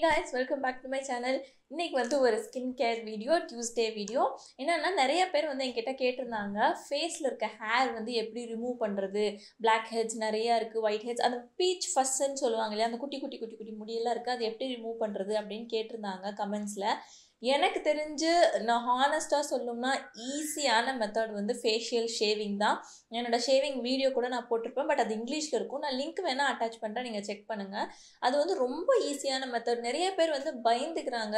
guys welcome back to my channel இன்றைக்கி வந்து ஒரு skin care video Tuesday video என்னென்னா நிறைய பேர் வந்து என்கிட்ட கேட்டிருந்தாங்க ஃபேஸில் இருக்க ஹேர் வந்து எப்படி ரிமூவ் பண்ணுறது பிளாக் ஹெட்ஸ் நிறையா இருக்குது ஒயிட் ஹெட்ஸ் அந்த பீச் ஃபஸ்ன்னு சொல்லுவாங்க இல்லையா அந்த குட்டி குட்டி குட்டி குட்டி முடியெல்லாம் இருக்குது அது எப்படி ரிமூவ் பண்ணுறது அப்படின்னு கேட்டிருந்தாங்க கமெண்ட்ஸில் எனக்கு தெரிஞ்சு நான் ஹானஸ்ட்டாக சொல்லணும்னா ஈஸியான மெத்தட் வந்து ஃபேஷியல் ஷேவிங் தான். என்னோடய ஷேவிங் வீடியோ கூட நான் போட்டிருப்பேன். பட் அது இங்கிலீஷில் இருக்கும். நான் லிங்க் வேணால் அட்டாச் பண்ணுறேன் நீங்கள் செக் பண்ணுங்கள் அது வந்து ரொம்ப ஈஸியான மெத்தட் நிறைய பேர் வந்து பயந்துக்கிறாங்க.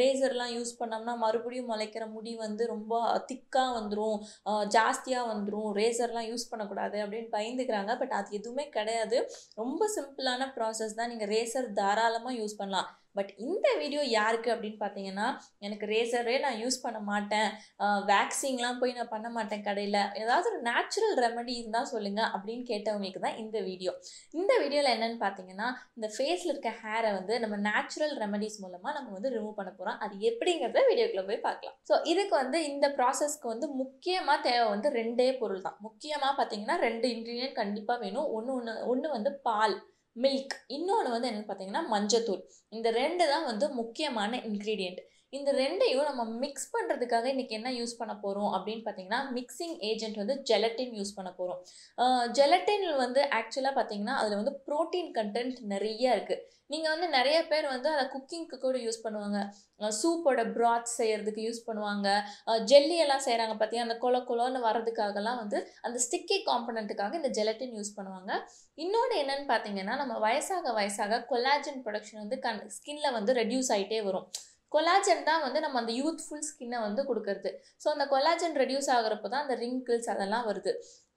ரேசர்லாம் யூஸ் பண்ணோம்னா மறுபடியும் முளைக்கிற முடி வந்து ரொம்ப திக்காக வந்துடும் ஜாஸ்தியாக வந்துடும் ரேசர்லாம் யூஸ் பண்ணக்கூடாது அப்படின்னு பயந்துக்கிறாங்க. பட் அது எதுவுமே கிடையாது. ரொம்ப சிம்பிளான ப்ராசஸ் தான். நீங்கள் ரேசர் தாராளமாக யூஸ் பண்ணலாம். பட் இந்த வீடியோ யாருக்கு அப்படின்னு பார்த்தீங்கன்னா எனக்கு ரேசரே நான் யூஸ் பண்ண மாட்டேன். வேக்சிங்லாம் போய் நான் பண்ண மாட்டேன் கடையில். ஏதாவது ஒரு நேச்சுரல் ரெமெடி இருந்தால் சொல்லுங்கள் அப்படின்னு கேட்டவங்களுக்கு தான் இந்த வீடியோ இந்த வீடியோவில் என்னென்னு பார்த்தீங்கன்னா இந்த ஃபேஸில் இருக்க ஹேரை வந்து நம்ம நேச்சுரல் ரெமடிஸ் மூலமாக நம்ம வந்து ரிமூவ் பண்ண போகிறோம் அது எப்படிங்கிறத வீடியோக்குள்ளே போய் பார்க்கலாம். ஸோ இதுக்கு வந்து இந்த ப்ராசஸ்க்கு வந்து முக்கியமாக தேவை வந்து ரெண்டே பொருள் தான். முக்கியமாக பார்த்தீங்கன்னா ரெண்டு இன்க்ரீடியன்ட் கண்டிப்பாக வேணும். ஒன்று ஒன்று ஒன்று வந்து பால். மில்க் இன்னொன்று வந்து என்னென்னு பார்த்தீங்கன்னா மஞ்சத்தூள். இந்த ரெண்டு தான் வந்து முக்கியமான இன்க்ரீடியண்ட் இந்த ரெண்டையும் நம்ம மிக்ஸ் பண்ணுறதுக்காக இன்றைக்கி என்ன யூஸ் பண்ண போகிறோம் அப்படின்னு பார்த்தீங்கன்னா மிக்சிங் ஏஜென்ட் வந்து ஜெலட்டின் யூஸ் பண்ண போகிறோம் ஜெலட்டின் வந்து ஆக்சுவலாக பார்த்தீங்கன்னா அதில் வந்து ப்ரோட்டீன் கண்டென்ட் நிறைய இருக்குது நீங்கள் வந்து நிறைய பேர் வந்து அதை குக்கிங்க்கு கூட யூஸ் பண்ணுவாங்க. சூப்போட ப்ராத் செய்கிறதுக்கு யூஸ் பண்ணுவாங்க. ஜெல்லி எல்லாம் செய்கிறாங்க பார்த்தியா அந்த கொல கொலன்னு வர்றதுக்காகலாம் வந்து அந்த ஸ்டிக்கி காம்பனண்ட்டுக்காக இந்த ஜெலட்டின் யூஸ் பண்ணுவாங்க. இன்னொன்று என்னென்னு பார்த்தீங்கன்னா நம்ம வயசாக வயசாக கொலாஜன் ப்ரொடக்ஷன் வந்து கண் ஸ்கின்ல வந்து ரெடியூஸ் ஆகிட்டே வரும். கொலாஜன் தான் வந்து நம்ம அந்த யூத்ஃபுல் ஸ்கின்னை வந்து கொடுக்கறது. ஸோ அந்த கொலாஜன் ரெடியூஸ் ஆகிறப்போ தான் அந்த ரிங்கிள்ஸ் அதெல்லாம் வருது.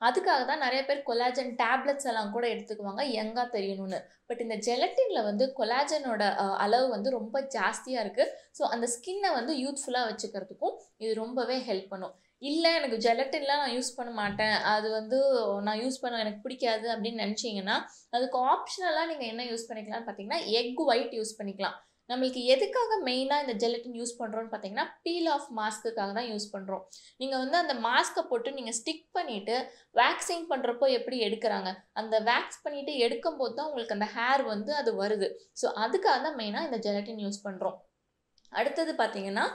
அதுக்காக தான் நிறைய பேர் கொலாஜன் டேப்லெட்ஸ் எல்லாம் கூட எடுத்துக்குவாங்க யங்காக தெரியணும்னு. பட் இந்த ஜெலட்டினில் வந்து கொலாஜனோட அளவு வந்து ரொம்ப ஜாஸ்தியாக இருக்குது ஸோ அந்த ஸ்கின்னை வந்து யூத்ஃபுல்லாக வச்சுக்கிறதுக்கும் இது ரொம்பவே ஹெல்ப் பண்ணும். இல்லை எனக்கு ஜெலட்டின்லாம் நான் யூஸ் பண்ண மாட்டேன். அது வந்து நான் யூஸ் பண்ண எனக்கு பிடிக்காது அப்படின்னு நினச்சிங்கன்னா அதுக்கு ஆப்ஷனலாக நீங்கள் என்ன யூஸ் பண்ணிக்கலாம்னு பார்த்தீங்கன்னா எக் ஒயிட் யூஸ் பண்ணிக்கலாம். நம்மளுக்கு எதுக்காக மெயினாக இந்த ஜெலட்டின் யூஸ் பண்ணுறோன்னு பார்த்தீங்கன்னா பீல் ஆஃப் மாஸ்க்குக்காக தான் யூஸ் பண்ணுறோம் நீங்கள் வந்து அந்த மாஸ்க்கை போட்டு நீங்கள் ஸ்டிக் பண்ணிவிட்டு வேக்சிங் பண்ணுறப்போ எப்படி எடுக்கிறாங்க? அந்த வேக்ஸ் பண்ணிவிட்டு எடுக்கும்போது தான் உங்களுக்கு அந்த ஹேர் வந்து அது வருது. ஸோ அதுக்காக தான் மெயினாக இந்த ஜெலட்டின் யூஸ் பண்ணுறோம் அடுத்தது பார்த்திங்கன்னா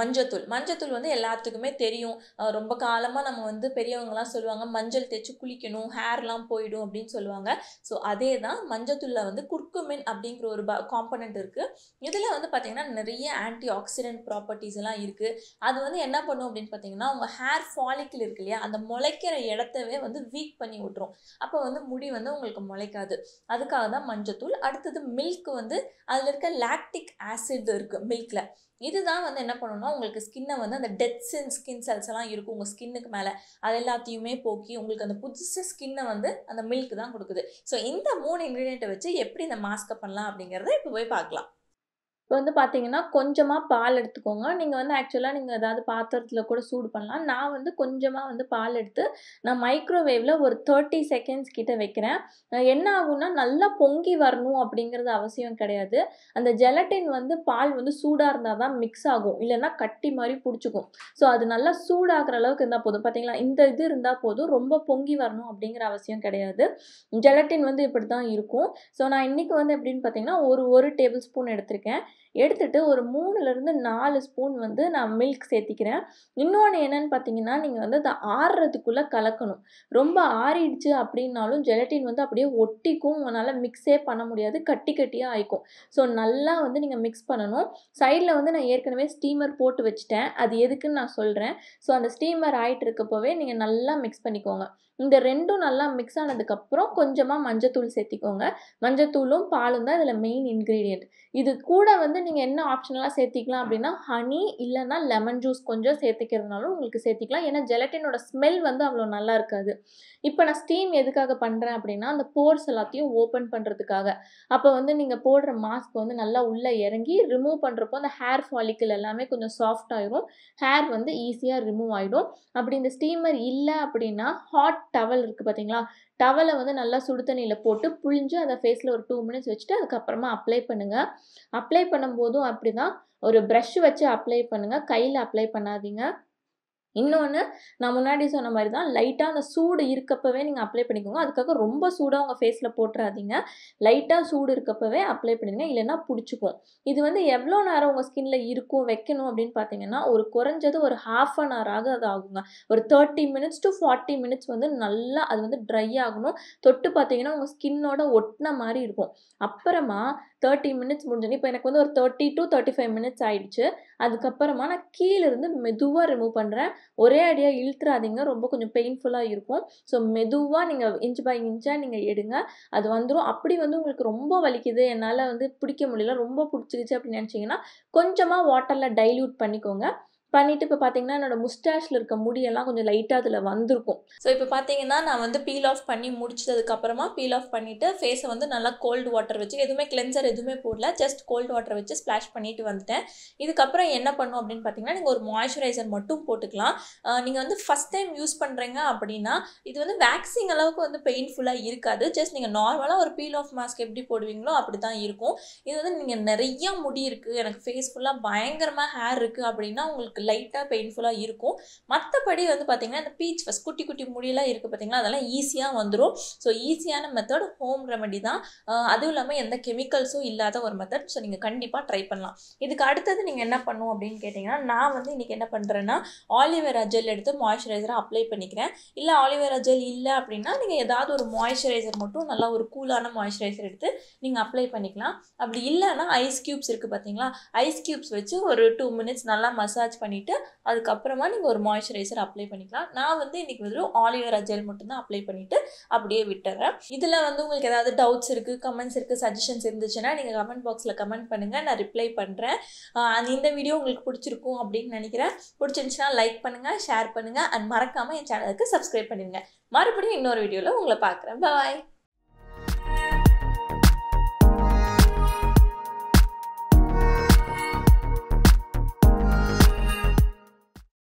மஞ்சத்தூள். மஞ்சத்தூள் வந்து எல்லாத்துக்குமே தெரியும். ரொம்ப காலமாக நம்ம வந்து பெரியவங்கலாம் சொல்லுவாங்க மஞ்சள் தேய்ச்சி குளிக்கணும் ஹேர்லாம் போயிடும் அப்படின்னு சொல்லுவாங்க. ஸோ அதே தான் மஞ்சத்தூளில் வந்து குர்க்குமின் அப்படிங்கிற ஒரு ப காம்பனண்ட் இருக்குது இதில் வந்து பார்த்திங்கன்னா நிறைய ஆன்டி ஆக்சிடென்ட் ப்ராப்பர்ட்டிஸ் எல்லாம் இருக்குது அது வந்து என்ன பண்ணும் அப்படின்னு பார்த்தீங்கன்னா உங்கள் ஹேர் ஃபாலிக்கில் இருக்கு இல்லையா அந்த முளைக்கிற இடத்தவே வந்து வீக் பண்ணி விட்டுரும். அப்போ வந்து முடி வந்து உங்களுக்கு முளைக்காது. அதுக்காக தான் மஞ்சத்தூள். அடுத்தது மில்க் வந்து அதில் இருக்க லாக்டிக் ஆசிட் இருக்குது மில்கில் இதுதான் வந்து என்ன பண்ணணும்னா உங்களுக்கு ஸ்கின்னை வந்து அந்த டெத் சென் ஸ்கின் செல்ஸ் எல்லாம் இருக்கும். உங்கள் ஸ்கின்னுக்கு மேலே. அது எல்லாத்தையுமே போக்கி உங்களுக்கு அந்த புதுசு ஸ்கின்னை வந்து அந்த மில்க் தான் கொடுக்குது. ஸோ இந்த மூணு இன்க்ரீடியண்ட்டை வச்சு எப்படி இந்த மாஸ்க்கை பண்ணலாம் அப்படிங்கிறத இப்போ போய் பார்க்கலாம். இப்போ வந்து பார்த்தீங்கன்னா கொஞ்சமாக பால் எடுத்துக்கோங்க. நீங்கள் வந்து ஆக்சுவலாக நீங்கள் ஏதாவது பாத்திரத்தில் கூட சூடு பண்ணலாம். நான் வந்து கொஞ்சமாக வந்து பால் எடுத்து நான் மைக்ரோவேவில் ஒரு தேர்ட்டி செகண்ட்ஸ் கிட்ட வைக்கிறேன். என்ன ஆகும்னா நல்லா பொங்கி வரணும் அப்படிங்கிறது அவசியம் கிடையாது. அந்த ஜெலட்டின் வந்து பால் வந்து சூடாக இருந்தால் தான் மிக்ஸ் ஆகும். இல்லைன்னா கட்டி மாதிரி பிடிச்சிக்கும். ஸோ அது நல்லா சூடாகிற அளவுக்கு இருந்தால் போதும். பார்த்தீங்களா? இந்த இது இருந்தால் போதும். ரொம்ப பொங்கி வரணும் அப்படிங்கிற அவசியம் கிடையாது. ஜெலட்டின் வந்து இப்படி தான் இருக்கும். ஸோ நான் இன்றைக்கி வந்து எப்படின்னு பார்த்தீங்கன்னா ஒரு ஒரு டேபிள் ஸ்பூன் எடுத்திருக்கேன். எடுத்துகிட்டு ஒரு மூணுலேருந்து நாலு ஸ்பூன் வந்து நான் மில்க் சேர்த்திக்கிறேன். இன்னொன்று என்னென்னு பார்த்தீங்கன்னா நீங்கள் வந்து அதை ஆறுறதுக்குள்ளே கலக்கணும். ரொம்ப ஆறிடுச்சு அப்படின்னாலும் ஜெலட்டின் வந்து அப்படியே ஒட்டிக்கும். உங்களால் மிக்ஸே பண்ண முடியாது. கட்டி கட்டியாக ஆயிக்கும். ஸோ நல்லா வந்து நீங்கள் மிக்ஸ் பண்ணணும். சைடில் வந்து நான் ஏற்கனவே ஸ்டீமர் போட்டு வச்சுட்டேன். அது எதுக்குன்னு நான் சொல்கிறேன் ஸோ அந்த ஸ்டீமர் ஆகிட்டு இருக்கப்போவே நீங்கள் நல்லா மிக்ஸ் பண்ணிக்கோங்க. இந்த ரெண்டும் நல்லா மிக்ஸ் ஆனதுக்கப்புறம் கொஞ்சமாக மஞ்சத்தூள் சேர்த்திக்கோங்க. மஞ்சத்தூளும் பாலும் தான் இதில் மெயின் இன்க்ரீடியண்ட் இது கூட வந்து நீங்கள் என்ன ஆப்ஷனெலாம் சேர்த்திக்கலாம் அப்படின்னா ஹனி இல்லைன்னா லெமன் ஜூஸ் கொஞ்சம் சேர்த்துக்கிறதுனாலும் உங்களுக்கு சேர்த்திக்கலாம். ஏன்னா ஜெலட்டினோட ஸ்மெல் வந்து அவ்வளோ நல்லா இருக்காது. இப்போ நான் ஸ்டீம் எதுக்காக பண்ணுறேன் அப்படின்னா அந்த போர்ஸ் எல்லாத்தையும் ஓப்பன் பண்ணுறதுக்காக அப்போ வந்து நீங்கள் போடுற மாஸ்க் வந்து நல்லா உள்ளே இறங்கி ரிமூவ் பண்ணுறப்போ அந்த ஹேர் ஃபாலிக்கல் எல்லாமே கொஞ்சம் சாஃப்ட் ஆயிரும். ஹேர் வந்து ஈஸியாக ரிமூவ் ஆகிடும் அப்படி இந்த ஸ்டீமர் இல்லை அப்படின்னா ஹாட் டவல் இருக்குது பார்த்தீங்களா டவலை வந்து நல்லா சுடு தண்ணியில் போட்டு புழிஞ்சு அதை ஃபேஸில் ஒரு டூ மினிட்ஸ் வச்சுட்டு அதுக்கப்புறமா அப்ளை பண்ணுங்கள் அப்ளை பண்ணும்போதும் அப்படி தான் ஒரு ப்ரஷ் வச்சு அப்ளை பண்ணுங்கள் கையில் அப்ளை பண்ணாதீங்க. இன்னொன்று நான் முன்னாடி சொன்ன மாதிரி தான் லைட்டாக அந்த சூடு இருக்கப்பவே நீங்கள் அப்ளை பண்ணிக்கோங்க. அதுக்காக ரொம்ப சூடாக உங்கள் ஃபேஸில் போட்டுறாதீங்க. லைட்டாக சூடு இருக்கப்பவே அப்ளை பண்ணிடுங்க. இல்லைன்னா பிடிச்சிக்கும். இது வந்து எவ்வளோ நேரம் உங்கள் ஸ்கின்ல இருக்கும் வைக்கணும் அப்படின்னு பார்த்தீங்கன்னா ஒரு குறைஞ்சது ஒரு ஹாஃப் அன் ஹவர் ஆக அது ஆகுங்க. ஒரு thirty minutes to forty minutes வந்து நல்லா அது வந்து ட்ரை ஆகணும். தொட்டு பார்த்தீங்கன்னா உங்கள் ஸ்கின்னோட ஒட்டின மாதிரி இருக்கும். அப்புறமா தேர்ட்டி மினிட்ஸ் முடிஞ்சோன்னே இப்போ எனக்கு வந்து ஒரு thirty to thirty five minutes ஆயிடுச்சு. அதுக்கப்புறமா நான் கீழே இருந்து மெதுவாக ரிமூவ் பண்ணுறேன் ஒரே அடியாக இழுத்துறாதீங்க. ரொம்ப கொஞ்சம் பெயின்ஃபுல்லாக இருக்கும். ஸோ மெதுவாக நீங்கள் இன்ச் பை இன்ச்சாக நீங்கள் எடுங்க. அது வந்துடும் அப்படி வந்து உங்களுக்கு ரொம்ப வலிக்குது. என்னால் வந்து பிடிக்க முடியல. ரொம்ப பிடிச்சிக்கிச்சு அப்படின்னு நினச்சிங்கன்னா கொஞ்சமாக வாட்டரில் டைல்யூட் பண்ணிக்கோங்க. பண்ணிவிட்டு இப்போ பார்த்தீங்கன்னா என்னோட முஸ்டாஷில் இருக்க முடியெல்லாம் கொஞ்சம் லைட்டாக அதில் வந்திருக்கும். ஸோ இப்போ பார்த்தீங்கன்னா நான் வந்து பீல் ஆஃப் பண்ணி முடிச்சதுக்கப்புறமா பீல் ஆஃப் பண்ணிவிட்டு ஃபேஸை வந்து நல்லா கோல்டு வாட்டர் வச்சு எதுவுமே கிளென்சர் எதுவுமே போடல ஜஸ்ட் கோல்டு வாட்டர் வச்சு ஸ்ப்ளாஷ் பண்ணிட்டு வந்துட்டேன். இதுக்கப்புறம் என்ன பண்ணும் அப்படின்னு பார்த்தீங்கன்னா நீங்கள் ஒரு மாய்ஸ்சரைசர் மட்டும் போட்டுக்கலாம். நீங்கள் வந்து ஃபஸ்ட் டைம் யூஸ் பண்ணுறீங்க அப்படின்னா இது வந்து வேக்சிங் அளவுக்கு வந்து பெயின்ஃபுல்லாக இருக்காது. ஜஸ்ட் நீங்கள் நார்மலாக ஒரு பீல் ஆஃப் மாஸ்க் எப்படி போடுவீங்களோ அப்படி தான் இருக்கும். இது வந்து நீங்கள் நிறைய முடி இருக்குது எனக்கு ஃபேஸ் ஃபுல்லாக பயங்கரமாக ஹேர் இருக்குது அப்படின்னா உங்களுக்கு லைட்டாக பெயின்ஃபுல்லாக இருக்கும். மற்றபடி வந்து பார்த்திங்கன்னா இந்த பீச் ஃபஸ்ட் குட்டி குட்டி முடியெல்லாம் இருக்குது பார்த்தீங்களா அதெல்லாம் ஈஸியாக வந்துடும் ஸோ ஈஸியான மெத்தட் ஹோம் ரெமெடி தான். அதுவும் இல்லாமல் எந்த கெமிக்கல்ஸும் இல்லாத ஒரு மெத்தட் ஸோ நீங்கள் கண்டிப்பாக ட்ரை பண்ணலாம். இதுக்கு அடுத்தது நீங்கள் என்ன பண்ணும் அப்படின்னு கேட்டிங்கன்னா நான் வந்து இன்றைக்கி என்ன பண்ணுறேன்னா ஆலிவேரா ஜெல் எடுத்து மாய்ஸ்சரைசரை அப்ளை பண்ணிக்கிறேன். இல்லை ஆலிவேரா ஜெல் இல்லை அப்படின்னா நீங்கள் ஏதாவது ஒரு மாய்ஸ்சரைசர் மட்டும் நல்லா ஒரு கூலான மாய்ஸ்சரைசர் எடுத்து நீங்கள் அப்ளை பண்ணிக்கலாம். அப்படி இல்லைன்னா ஐஸ் க்யூப்ஸ் இருக்குது பார்த்தீங்களா ஐஸ் க்யூப்ஸ் வச்சு ஒரு டூ மினிட்ஸ் நல்லா மசாஜ் பண்ணி பண்ணிவிட்டு அதுக்கப்புறமா நீங்கள் ஒரு மாய்ஸ்சரைசர் அப்ளை பண்ணிக்கலாம். நான் வந்து இன்றைக்கி வந்து ஆலிவேரா ஜெல் மட்டும்தான் அப்ளை பண்ணிவிட்டு அப்படியே விட்டுறேன். இதில் வந்து உங்களுக்கு ஏதாவது டவுட்ஸ் இருக்குது கமெண்ட்ஸ் இருக்குது சஜஷன்ஸ் இருந்துச்சுன்னா நீங்கள் கமெண்ட் பாக்ஸில் கமெண்ட் பண்ணுங்கள் நான் ரிப்ளை பண்ணுறேன் இந்த வீடியோ உங்களுக்கு பிடிச்சிருக்கும் அப்படின்னு நினைக்கிறேன். பிடிச்சிருந்துச்சுன்னா லைக் பண்ணுங்கள் ஷேர் பண்ணுங்கள் அண்ட் மறக்காமல் என் சேனலுக்கு சப்ஸ்கிரைப் பண்ணிடுங்க. மறுபடியும் இன்னொரு வீடியோவில் உங்களை பார்க்குறேன். பாய்